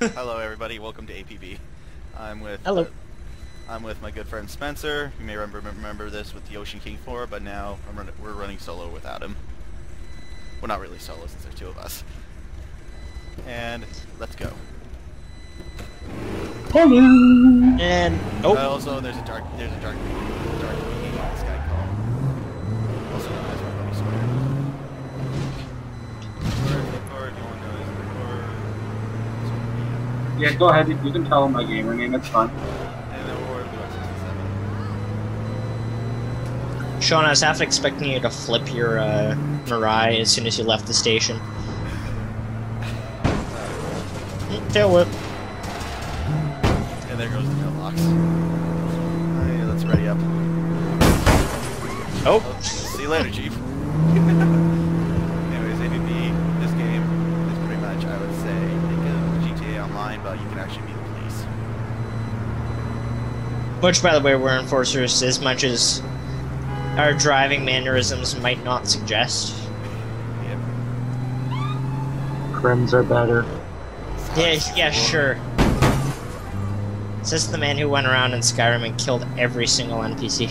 Hello, everybody. Welcome to APB. I'm with. Hello. uh, I'm with my good friend Spencer. You may remember, remember this with the Ocean King 4, but now I'm run we're running solo without him. Well, not really solo since there's two of us. And let's go. Hello. And oh, also, there's a dark. There's a dark. Dark being in this guy called. Also known as my buddy Sawyer. Sawyer, Sawyer, do you want to know his Sawyer, Yeah, go ahead. You can tell him my gamer name. It's fine. yeah. And then we're Blue 67. Sean, I was half expecting you to flip your uh, Mirai as soon as you left the station. Tail whip. And there goes the mailbox. Hey, let's ready up. Oh, Oh, see you later, Chief. Anyways, APB, this game is pretty much, I would say, think of GTA Online, but you can actually be the police. Which by the way, we're enforcers as much as our driving mannerisms might not suggest. Yep. Crims are better. Yeah, yeah, sure. Says the man who went around in Skyrim and killed every single NPC.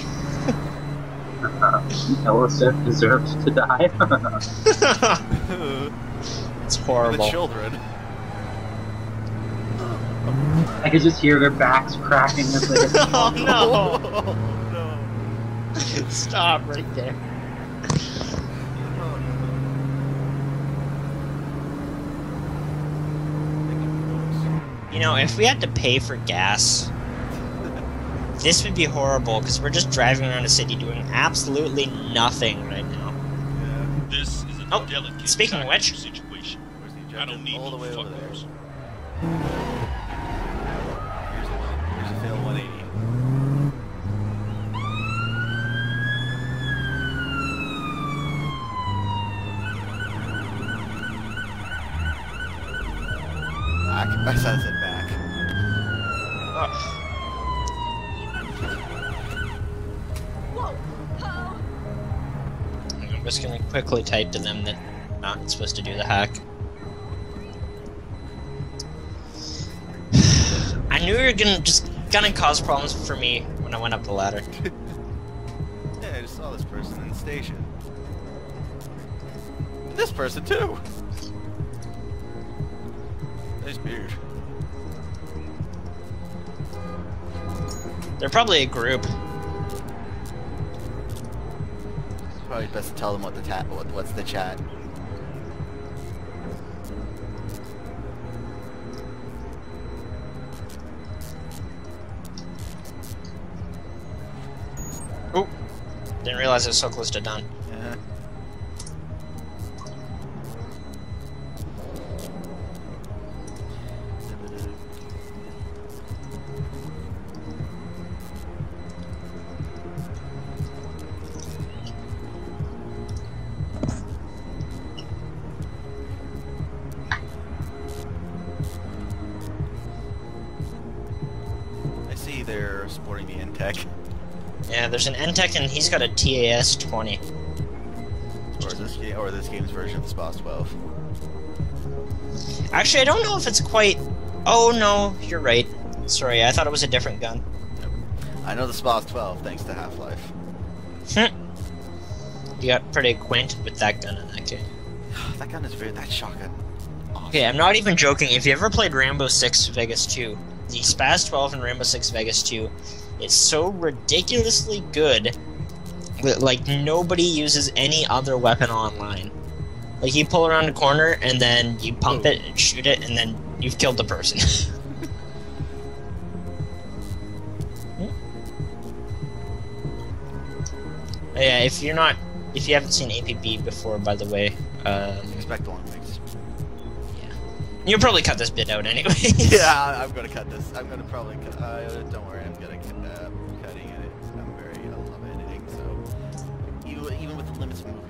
Elisif deserves to die. it's the horrible. children. I could just hear their backs cracking as they oh no! Oh, no. Stop right there. You know, if we had to pay for gas, this would be horrible because we're just driving around a city doing absolutely nothing right now. Yeah. This is a Oh, delicate speaking of which- situation. The I don't need All the no way over there. I said it back. Ugh. I'm just gonna quickly type to them that I'm not supposed to do the hack. I knew you were gonna just gonna cause problems for me when I went up the ladder. Yeah, I just saw this person in the station. This person too. Nice beard. They're probably a group. It's probably best to tell them what the tat. What, what's the chat? Oh, didn't realize it was so close to done. Yeah, there's an NTEC and he's got a TAS 20. Or this game, or this game's version of the Spas 12. Actually, I don't know if it's quite. Oh no, you're right. Sorry, I thought it was a different gun. I know the Spas 12 thanks to Half-Life. Hmm. You got pretty acquainted with that gun in that game. that gun is very. That shotgun. Awesome. Okay, I'm not even joking. If you ever played Rainbow Six Vegas 2, the Spas 12 and Rainbow Six Vegas 2 is so ridiculously good that like nobody uses any other weapon online. Like you pull around a corner and then you pump it and shoot it and then you've killed the person. yeah, if you're not if you haven't seen APB before by the way, um, Expect wings. You'll probably cut this bit out anyway. yeah, I'm gonna cut this. I'm gonna probably cut. Uh, don't worry, I'm gonna cut, uh, cutting it. I'm very I love editing, so even even with the limits of movie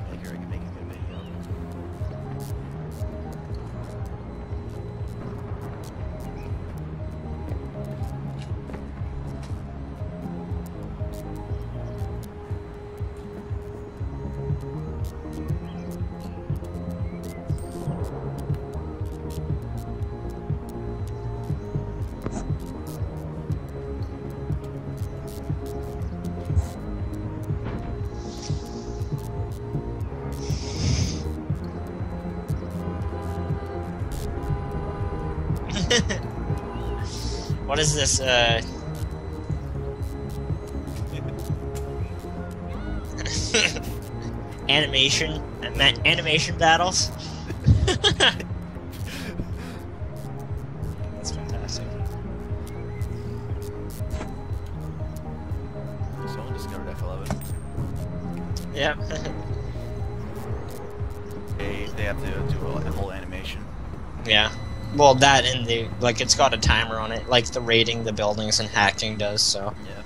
what is this? Uh... animation, ma- animation battles. That's fantastic. Someone discovered F11. Yep. They, they have to do a, a whole animation. yeah. Well, that and the like, it's got a timer on it, like the rating the buildings and hacking does. So, Yeah.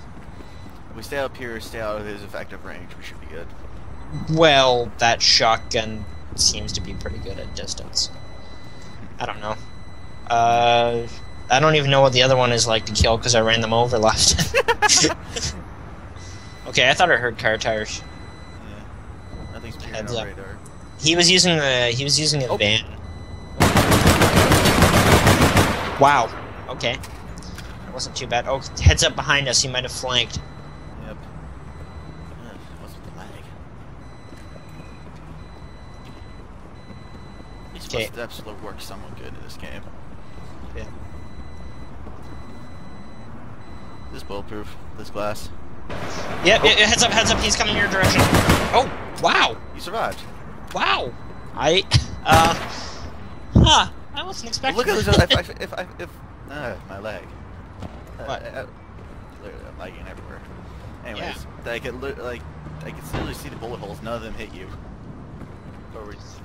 If we stay up here, stay out of his effective range, we should be good. well, that shotgun seems to be pretty good at distance. I don't know. Uh, I don't even know what the other one is like to kill because I ran them over last. time. okay, I thought I heard car tires. Yeah. Nothing's Heads up. radar. He was using the he was using a Oh. van. Wow. Okay. That wasn't too bad. Oh, heads up behind us. He might have flanked. Yep. Ugh, what's with the lag? These Okay. footsteps will work somewhat good in this game. Yeah. This is bulletproof. This glass. Yep. yeah, yeah, heads up. Heads up. He's coming your direction. Oh. Wow. You survived. Wow. I. Uh. Huh. I wasn't expecting. Look at this. If, if, if, if, if uh, my leg. Uh, What? Uh, literally, I'm lagging everywhere. Anyways, I could like I could literally see the bullet holes. None of them hit you.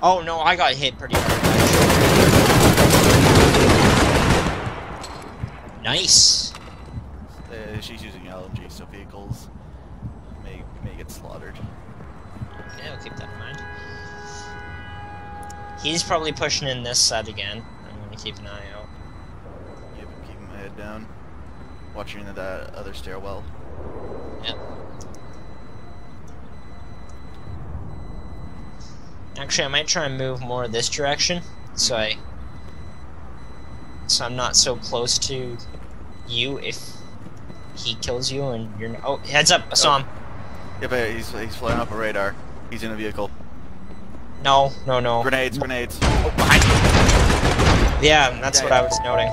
Oh no, I got hit pretty hard. Nice. uh, she's using LMG, so vehicles may may get slaughtered. Yeah, I'll keep that in mind. He's probably pushing in this side again. I'm gonna keep an eye out. Yep, keeping my head down, watching that uh, other stairwell. Yep. Actually, I might try and move more this direction, so I, so I'm not so close to you if he kills you and you're. Oh, heads up! I saw oh. him. Yeah, but he's he's flying up a radar. He's in a vehicle. No, no, no. Grenades, grenades. Oh, behind you. Yeah, that's Yeah, what yeah. I was noting.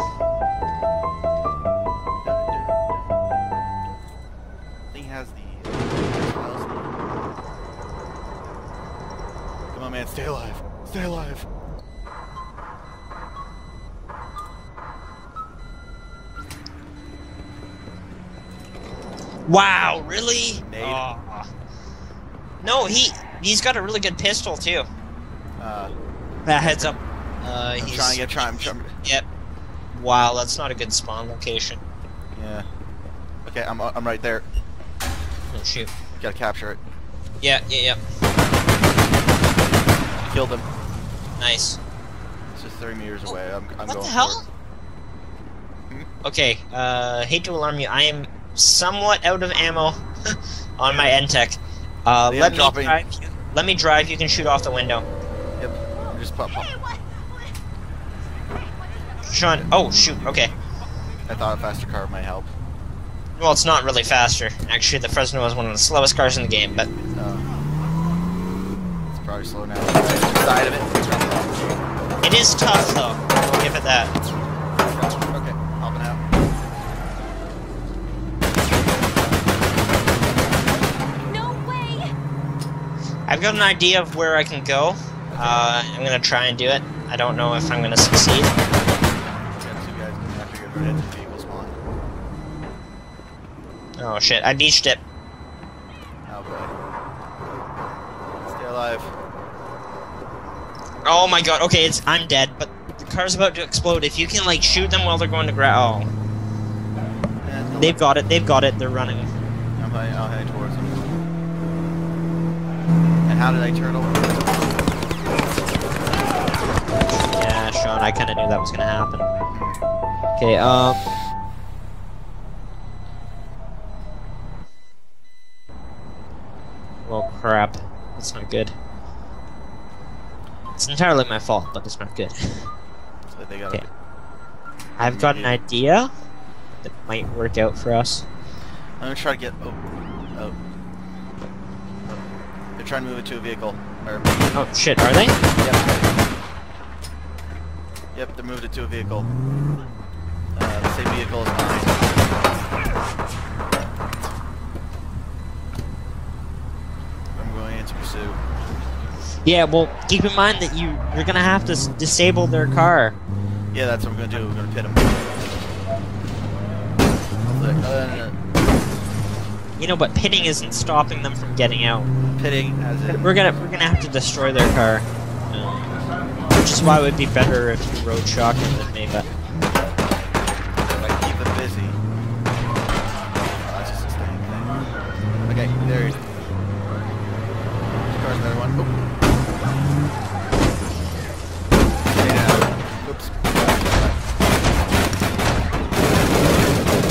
Thing has the. Uh, Come on, man, stay alive. Stay alive. Wow, really? Nade. No, he he's got a really good pistol too. Uh, That heads up. Uh, I'm he's, trying to get trying. I'm trying. Yep. Wow, that's not a good spawn location. Yeah. Okay, I'm I'm right there. Oh shoot. Gotta capture it. Yeah, yeah, yeah. Killed him. Nice. It's just 30 meters away. I'm, I'm what going the hell? Hmm? Okay, uh, hate to alarm you. I am somewhat out of ammo on my N-Tech. Uh, Yeah, let me dropping. drive. You, let me drive. You can shoot off the window. Yep. Just pop, pop. Sean. Oh shoot. Okay. I thought a faster car might help. Well, it's not really faster. Actually, the Fresno is one of the slowest cars in the game, but Uh, it's probably slow now. Right side of it. it is tough though. I'll give it that. Okay, hopping out. No way! I've got an idea of where I can go. Uh, I'm gonna try and do it. I don't know if I'm gonna succeed. Got two guys coming after you right into the vehicle spawn. Oh shit! I beached it. Oh boy. Stay alive. Oh my god. Okay, it's I'm dead, but the car's about to explode. If you can like shoot them while they're going to grab. Oh, Yeah, they've got it. They've got it. They're running. I'm heading, I'm heading towards them. And how did I turtle? Yeah, Sean. I kind of knew that was gonna happen. Okay. Um. Well, crap. That's not good. It's entirely my fault, but it's not good. So they got Okay. I've got an idea that might work out for us. I'm gonna try to get. Oh. Oh. oh. They're trying to move it to a vehicle. Or, Oh shit, are they? yep. Yep, they moved it to a vehicle. same vehicle as mine. I'm going into pursuit. Yeah, well, keep in mind that you you're gonna have to s- disable their car. Yeah, that's what we're gonna do. We're gonna pit them. Uh, You know, but pitting isn't stopping them from getting out. pitting as in. We're gonna we're gonna have to destroy their car. Is why it would be better if you rode shotgun with me, but I keep them busy. Oh, that's just a staying thing. Okay, there he is. Car's another one. Down. Oops.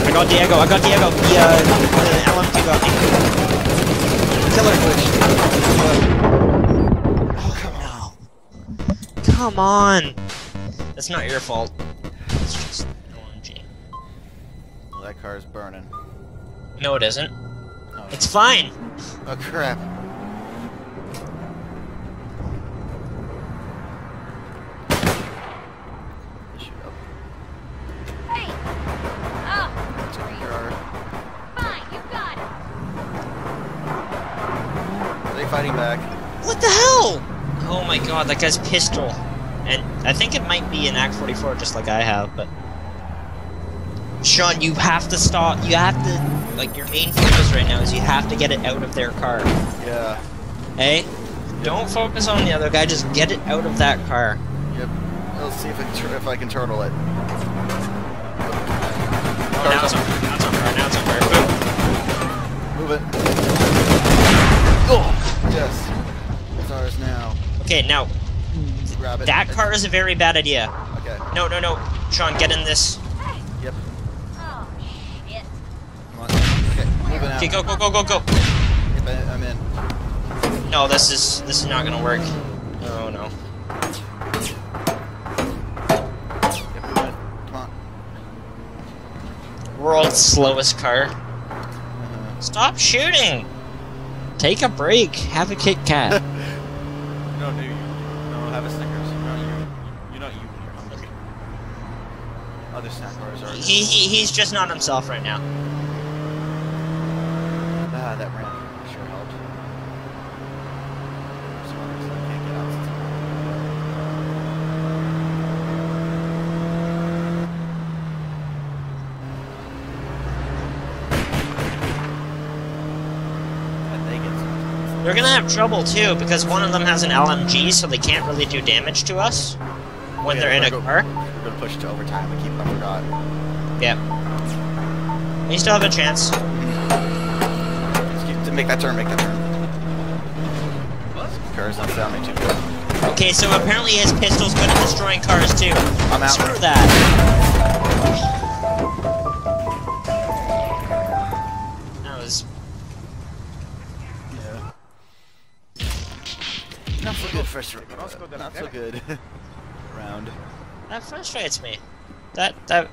I got Diego, I got Diego. The uh the LM2 got me. Killer Oh Come on. That's not your fault. It's just OMG. Well, that car's burning. No, it isn't. Oh, It's fine. oh crap. Oh. Hey! Oh, That's our car. fine, you got it. Are they fighting back? What the hell? Oh my god, that guy's pistol. And I think it might be an Act 44 just like I have, but Sean, you have to stop. You have to like your main focus right now is you have to get it out of their car. Yeah. Hey? Don't focus on the other guy, just get it out of that car. Yep. Let's see if I can, if I can turtle it. Oh, now it's on fire, now it's on fire, now it's on fire. Move it. Oh! Yes. It's ours now. Okay, now Grab it. that car is a very bad idea. Okay. No, no, no. Sean, get in this. Yep. Oh, shit. Come on. Okay. Moving out. Okay, go, go, go, go, go. Yep, I- I'm in. No, this is this is not gonna work. Oh no. Yep, move. Come on. World's slowest car. Uh, Stop shooting! Take a break. Have a Kit Kat. no, no, you. No, have a Snickers. Not you. You're not you when you're hungry. Other bars are. he, he he's just not himself right now. Ah, that ramp sure helped. For some reason I can't get out since I'm- And they get some. They're gonna have trouble too because one of them has an LMG, so they can't really do damage to us when Yeah, they're in a car. Gonna go- gonna push to overtime. I keep. I forgot. Yeah. You still have a chance. Just keep, to make that turn. Make that turn. Car's not sounding too good. Okay, so apparently his pistol's good at destroying cars too. I'm out. Screw that. That was Yeah. Not so good first round. Not so good round. that frustrates me. That that